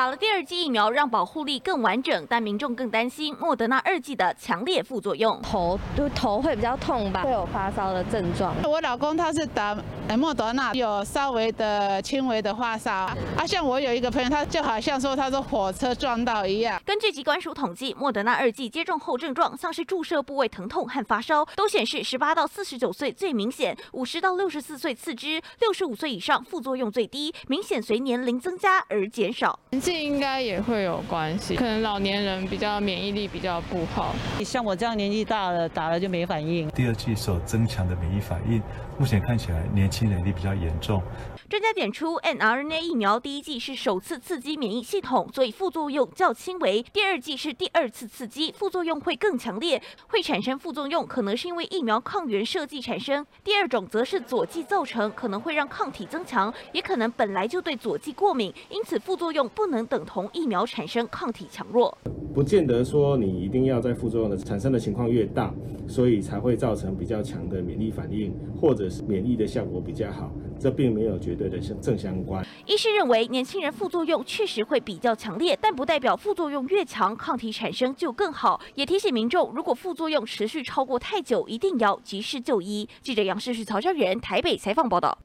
打了第二剂疫苗让保护力更完整，但民众更担心莫德纳二剂的强烈副作用，头就头会比较痛吧，会有发烧的症状。我老公他是打莫德纳，有稍微的轻微的发烧。啊，像我有一个朋友，他就好像说他说火车撞到一样。根据疾管署统计，莫德纳二剂接种后症状像是注射部位疼痛和发烧，都显示十八到四十九岁最明显，五十到六十四岁次之，六十五岁以上副作用最低，明显随年龄增加而减少。年纪应该也会有关系，可能老年人比较免疫力比较不好。像我这样年纪大了，打了就没反应。第二剂所增强的免疫反应，目前看起来年轻人力比较严重。专家点出，mRNA 疫苗第一剂是首次刺激免疫系统，所以副作用较轻微；第二剂是第二次刺激，副作用会更强烈，会产生副作用，可能是因为疫苗抗原设计产生；第二种则是佐剂造成，可能会让抗体增强，也可能本来就对佐剂过敏，因此副作用不能等同疫苗产生抗体强弱。不见得说你一定要在副作用的产生的情况越大，所以才会造成比较强的免疫反应，或者是免疫的效果比较好，这并没有绝对的正相关。医师认为，年轻人副作用确实会比较强烈，但不代表副作用越强，抗体产生就更好。也提醒民众，如果副作用持续超过太久，一定要及时就医。记者杨世旭、曹家元台北采访报道。